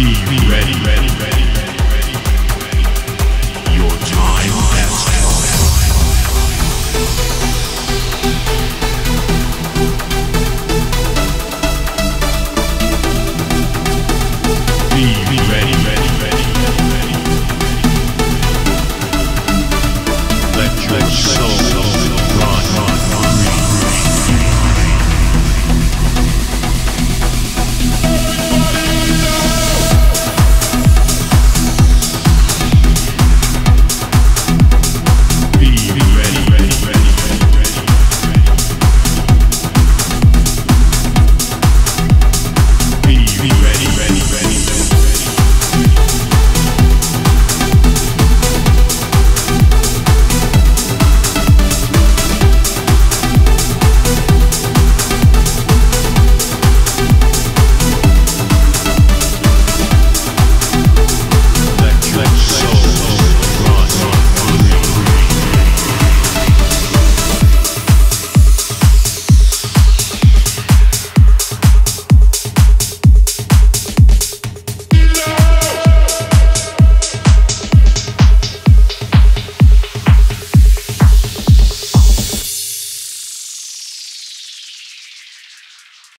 Beep. Beep.